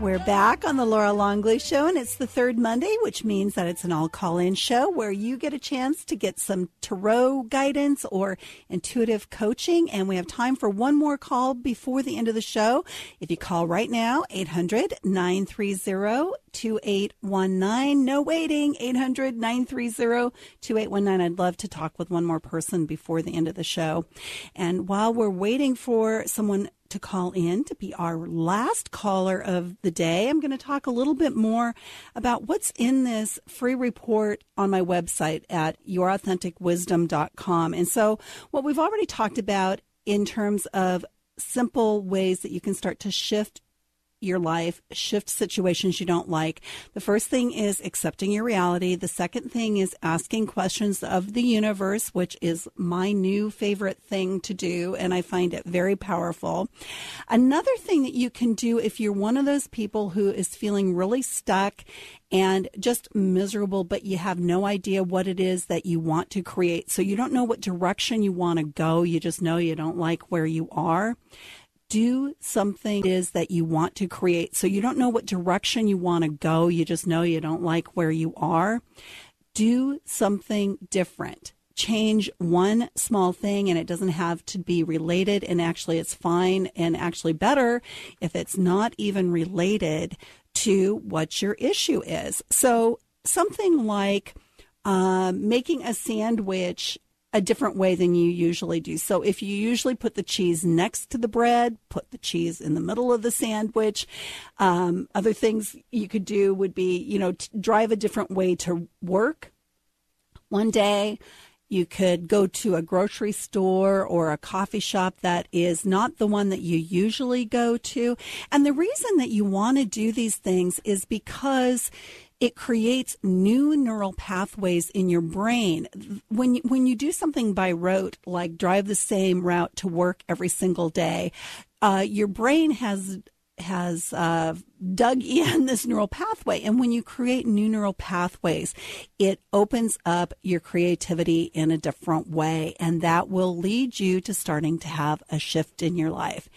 We're back on the Laura Longley Show, and it's the third Monday, which means that it's an all call in show where you get a chance to get some tarot guidance or intuitive coaching. And we have time for one more call before the end of the show. If you call right now, 800 930 2819. No waiting, 800 930 2819. I'd love to talk with one more person before the end of the show. And while we're waiting for someone to call in to be our last caller of the day. I'm going to talk a little bit more about what's in this free report on my website at yourauthenticwisdom.com. And so, what we've already talked about in terms of simple ways that you can start to shift your life, shift situations you don't like. The first thing is accepting your reality. The second thing is asking questions of the universe, which is my new favorite thing to do, and I find it very powerful. Another thing that you can do if you're one of those people who is feeling really stuck and just miserable, but you have no idea what it is that you want to create. So you don't know what direction you want to go. You just know you don't like where you are do something is that you want to create. So you don't know what direction you want to go. You just know you don't like where you are. Do something different. Change one small thing and it doesn't have to be related. And actually, it's fine and actually better if it's not even related to what your issue is. So something like uh, making a sandwich a different way than you usually do. So if you usually put the cheese next to the bread, put the cheese in the middle of the sandwich. Um, other things you could do would be, you know, drive a different way to work. One day, you could go to a grocery store or a coffee shop that is not the one that you usually go to. And the reason that you want to do these things is because it creates new neural pathways in your brain. When you, when you do something by rote, like drive the same route to work every single day, uh, your brain has has uh, dug in this neural pathway. And when you create new neural pathways, it opens up your creativity in a different way. And that will lead you to starting to have a shift in your life.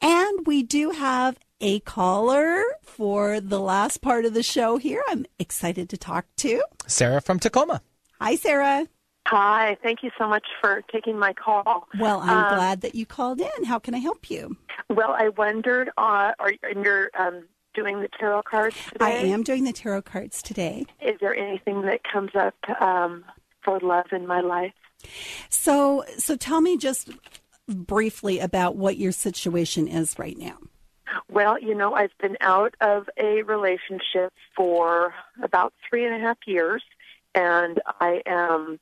And we do have a caller for the last part of the show here. I'm excited to talk to Sarah from Tacoma. Hi, Sarah. Hi, thank you so much for taking my call. Well, I'm Um, glad that you called in. How can I help you? Well, I wondered, uh, are and you're um, doing the tarot cards today? I am doing the tarot cards today. Is there anything that comes up um, for love in my life? So, so tell me just briefly about what your situation is right now. Well, you know, I've been out of a relationship for about three and a half years, and I am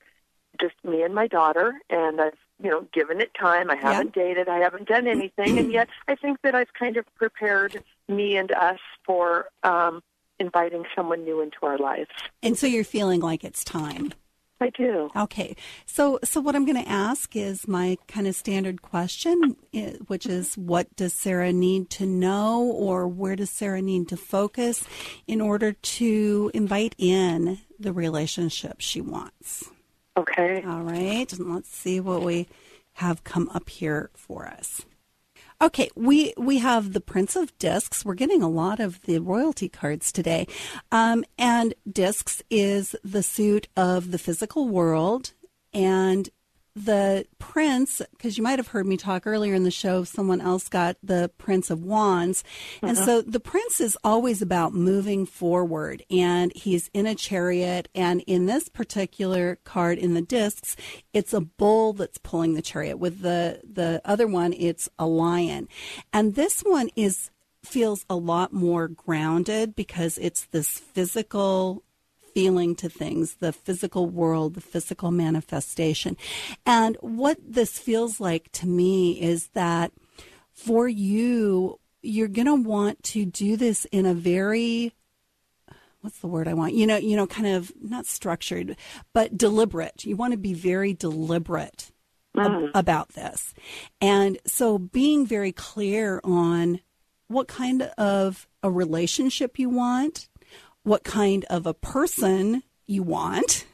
just me and my daughter, and I've, you know, given it time. I haven't dated, I haven't done anything, and yet I think that I've kind of prepared me and us for um, inviting someone new into our lives. And so you're feeling like it's time. I do. Okay. So so what I'm going to ask is my kind of standard question eh, which is what does Sarah need to know or where does Sarah need to focus in order to invite in the relationship she wants. Okay. All right. And let's see what we have come up here for us. Okay, we we have the Prince of Discs. We're getting a lot of the royalty cards today, um, and Discs is the suit of the physical world, and the prince, because you might have heard me talk earlier in the show, someone else got the Prince of Wands. And Mhm. so the prince is always about moving forward and he's in a chariot. And in this particular card in the discs, it's a bull that's pulling the chariot. With the, the other one, it's a lion. And this one is feels a lot more grounded because it's this physical feeling to things, the physical world, the physical manifestation. And what this feels like to me is that for you, you're going to want to do this in a very what's the word I want? You know, you know, kind of not structured, but deliberate. You want to be very deliberate ab- mm-hmm. about this. And so being very clear on what kind of a relationship you want, what kind of a person you want.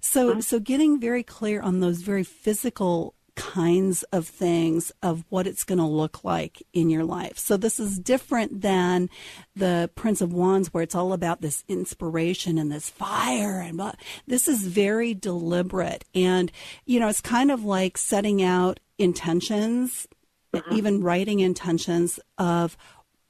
So uh-huh. so getting very clear on those very physical kinds of things of what it's going to look like in your life. So this is different than the Prince of Wands where it's all about this inspiration and this fire and blah. this is very deliberate and you know it's kind of like setting out intentions uh-huh. even writing intentions of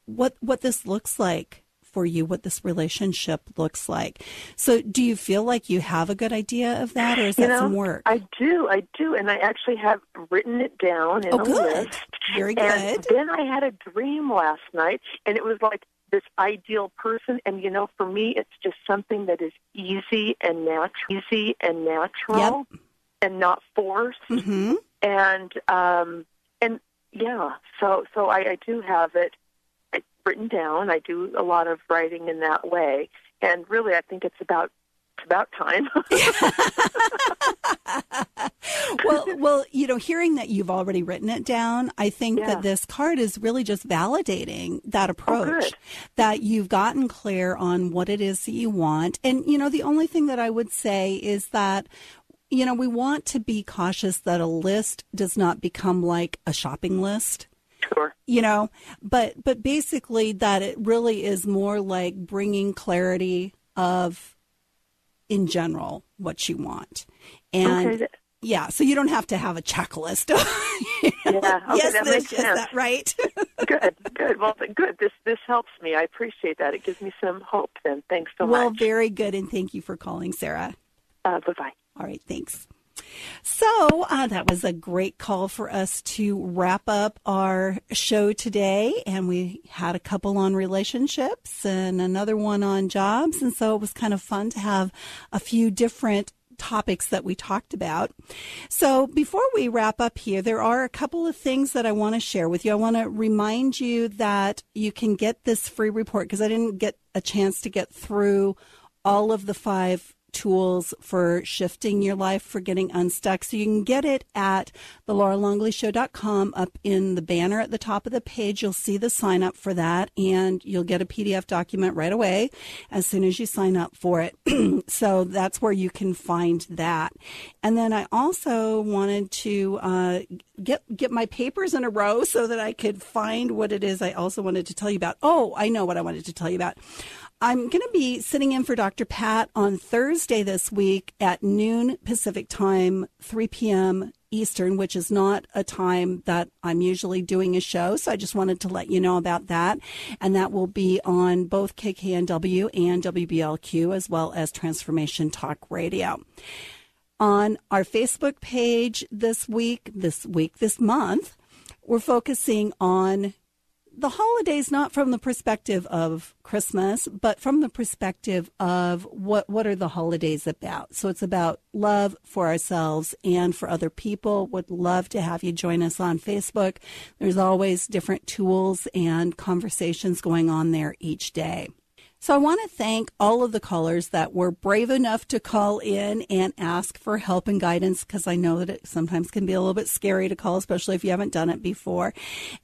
what what this looks like for you, what this relationship looks like. So, do you feel like you have a good idea of that, or is You that know, some work? I do, I do, and I actually have written it down in Oh, a good. list. Very And good. then I had a dream last night, and it was like this ideal person. And you know, for me, it's just something that is easy and natural, easy and natural, and not forced. Mm-hmm. And um, and yeah, so so I, I do have it written down. I do a lot of writing in that way, and really, I think it's about it's about time. well, well, you know, hearing that you've already written it down, I think Yeah. that this card is really just validating that oh, approach. Oh, that you've gotten clear on what it is that you want. And, you know, the only thing that I would say is that, you know, we want to be cautious that a list does not become like a shopping list. Sure. You know, but but basically that it really is more like bringing clarity of in general what you want. And Okay. yeah, so you don't have to have a checklist. Yeah, okay, yes, that this, makes sense. that, right? good, good. Well, good. This this helps me. I appreciate that. It gives me some hope. Then, thanks so well, much. very good, and thank you for calling, Sarah. Uh, bye bye. All right, thanks. So uh, that was a great call for us to wrap up our show today. And we had a couple on relationships and another one on jobs. And so it was kind of fun to have a few different topics that we talked about. So before we wrap up here, there are a couple of things that I want to share with you. I want to remind you that you can get this free report because I didn't get a chance to get through all of the five tools for shifting your life for getting unstuck. So you can get it at thelauralongleyshow.com up in the banner at the top of the page. You'll see the sign up for that and you'll get a PDF document right away as soon as you sign up for it. so that's where you can find that. And then I also wanted to uh, get get my papers in a row so that I could find what it is I also wanted to tell you about. Oh, I know what I wanted to tell you about. I'm going to be sitting in for Dr. Pat on Thursday this week at noon Pacific time, 3 p.m. Eastern, which is not a time that I'm usually doing a show. So I just wanted to let you know about that. And that will be on both KKNW and WBLQ as well as Transformation Talk Radio. On our Facebook page this week, this week, this month, we're focusing on the holidays not from the perspective of Christmas, but from the perspective of what what are the holidays about. So it's about love for ourselves and for other people. Would love to have you join us on Facebook. There's always different tools and conversations going on there each day. So I want to thank all of the callers that were brave enough to call in and ask for help and guidance because I know that it sometimes can be a little bit scary to call, especially if you haven't done it before.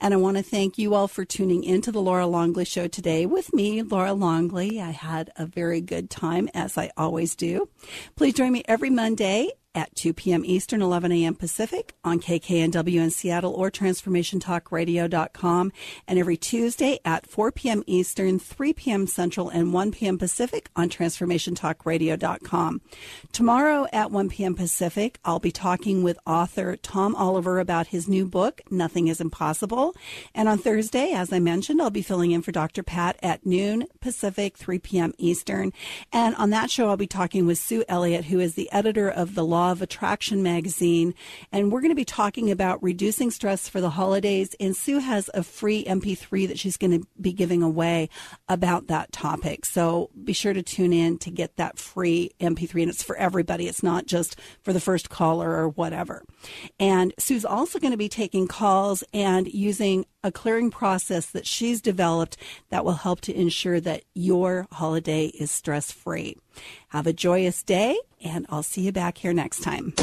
And I want to thank you all for tuning into the Laura Longley Show today with me, Laura Longley. I had a very good time, as I always do. Please join me every Monday at 2 p.m. Eastern, 11 a.m. Pacific on KKNW in Seattle or TransformationTalkRadio.com. And every Tuesday at 4 p.m. Eastern, 3 p.m. Central, and 1 p.m. Pacific on TransformationTalkRadio.com. Tomorrow at 1 p.m. Pacific, I'll be talking with author Tom Oliver about his new book, Nothing is Impossible. And on Thursday, as I mentioned, I'll be filling in for Dr. Pat at noon Pacific, 3 p.m. Eastern. And on that show, I'll be talking with Sue Elliott, who is the editor of the Law of Attraction magazine. And we're going to be talking about reducing stress for the holidays. And Sue has a free MP3 that she's going to be giving away about that topic. So be sure to tune in to get that free MP3. And it's for everybody, it's not just for the first caller or whatever. And Sue's also going to be taking calls and using a clearing process that she's developed that will help to ensure that your holiday is stress free. Have a joyous day, and I'll see you back here next time.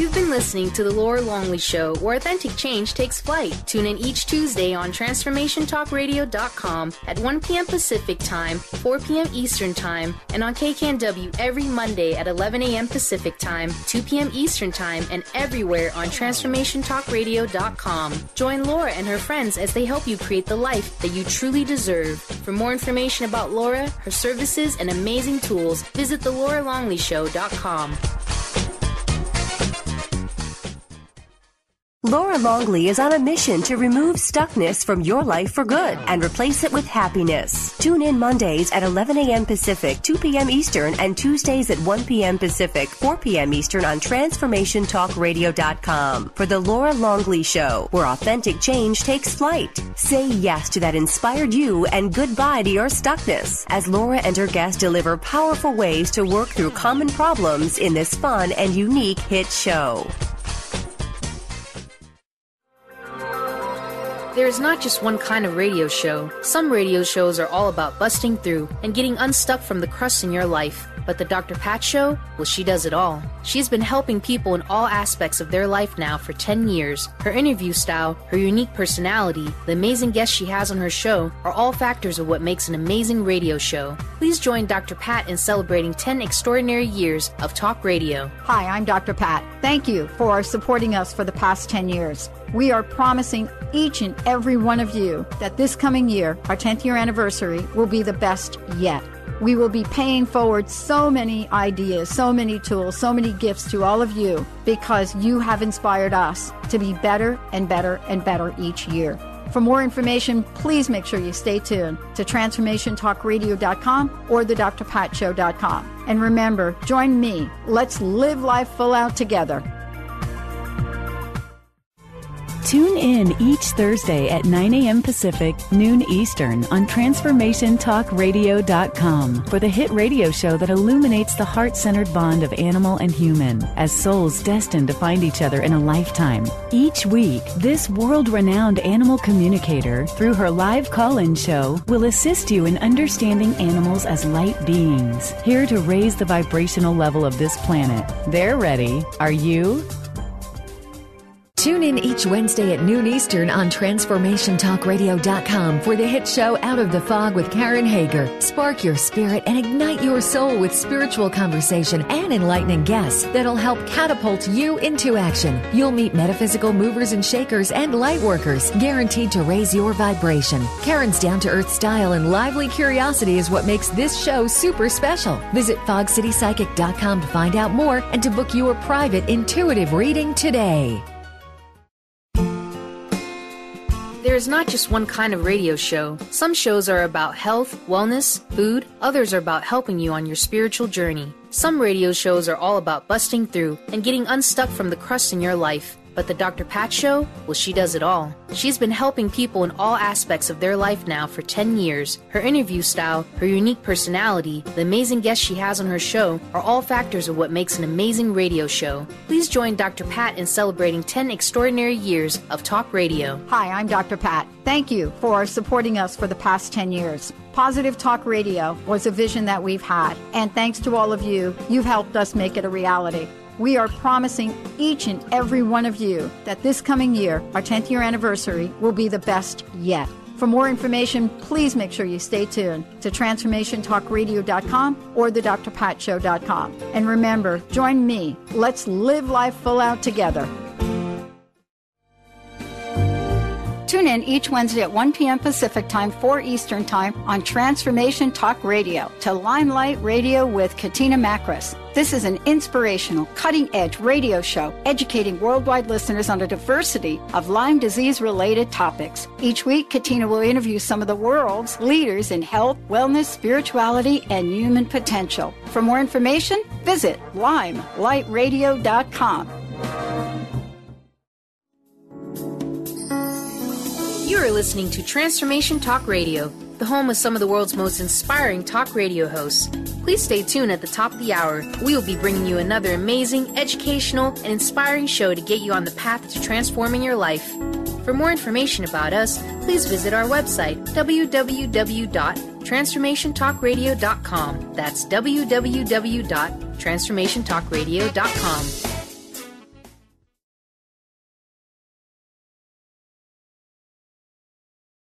You've been listening to The Laura Longley Show, where authentic change takes flight. Tune in each Tuesday on TransformationTalkRadio.com at 1 p.m. Pacific Time, 4 p.m. Eastern Time, and on KKNW every Monday at 11 a.m. Pacific Time, 2 p.m. Eastern Time, and everywhere on TransformationTalkRadio.com. Join Laura and her friends as they help you create the life that you truly deserve. For more information about Laura, her services, and amazing tools, visit TheLauraLongleyShow.com. Laura Longley is on a mission to remove stuckness from your life for good and replace it with happiness. Tune in Mondays at 11 a.m. Pacific, 2 p.m. Eastern, and Tuesdays at 1 p.m. Pacific, 4 p.m. Eastern on TransformationTalkRadio.com for The Laura Longley Show, where authentic change takes flight. Say yes to that inspired you and goodbye to your stuckness as Laura and her guests deliver powerful ways to work through common problems in this fun and unique hit show. There is not just one kind of radio show. Some radio shows are all about busting through and getting unstuck from the crust in your life. But the Dr. Pat Show, well, she does it all. She's been helping people in all aspects of their life now for 10 years. Her interview style, her unique personality, the amazing guests she has on her show are all factors of what makes an amazing radio show. Please join Dr. Pat in celebrating 10 extraordinary years of talk radio. Hi, I'm Dr. Pat. Thank you for supporting us for the past 10 years. We are promising each and every one of you that this coming year, our 10th year anniversary, will be the best yet. We will be paying forward so many ideas, so many tools, so many gifts to all of you because you have inspired us to be better and better and better each year. For more information, please make sure you stay tuned to TransformationTalkRadio.com or thedrpatshow.com. And remember, join me. Let's live life full out together. Tune in each Thursday at 9 a.m. Pacific, noon Eastern on TransformationTalkRadio.com for the hit radio show that illuminates the heart centered bond of animal and human as souls destined to find each other in a lifetime. Each week, this world renowned animal communicator, through her live call in show, will assist you in understanding animals as light beings, here to raise the vibrational level of this planet. They're ready. Are you? Tune in each Wednesday at noon Eastern on TransformationTalkRadio.com for the hit show Out of the Fog with Karen Hager. Spark your spirit and ignite your soul with spiritual conversation and enlightening guests that'll help catapult you into action. You'll meet metaphysical movers and shakers and light workers guaranteed to raise your vibration. Karen's down to earth style and lively curiosity is what makes this show super special. Visit FogCityPsychic.com to find out more and to book your private intuitive reading today. There is not just one kind of radio show. Some shows are about health, wellness, food, others are about helping you on your spiritual journey. Some radio shows are all about busting through and getting unstuck from the crust in your life. But the Dr. Pat Show, well, she does it all. She's been helping people in all aspects of their life now for 10 years. Her interview style, her unique personality, the amazing guests she has on her show are all factors of what makes an amazing radio show. Please join Dr. Pat in celebrating 10 extraordinary years of talk radio. Hi, I'm Dr. Pat. Thank you for supporting us for the past 10 years. Positive Talk Radio was a vision that we've had, and thanks to all of you, you've helped us make it a reality. We are promising each and every one of you that this coming year, our 10th year anniversary, will be the best yet. For more information, please make sure you stay tuned to TransformationTalkRadio.com or thedrpatshow.com. And remember, join me. Let's live life full out together. Tune in each Wednesday at 1 p.m. Pacific Time, 4 Eastern Time on Transformation Talk Radio to Lyme Light Radio with Katina Makris. This is an inspirational, cutting edge radio show educating worldwide listeners on a diversity of Lyme disease related topics. Each week, Katina will interview some of the world's leaders in health, wellness, spirituality, and human potential. For more information, visit lymelightradio.com. You are listening to Transformation Talk Radio, the home of some of the world's most inspiring talk radio hosts. Please stay tuned at the top of the hour. We will be bringing you another amazing, educational, and inspiring show to get you on the path to transforming your life. For more information about us, please visit our website, www.transformationtalkradio.com. That's www.transformationtalkradio.com.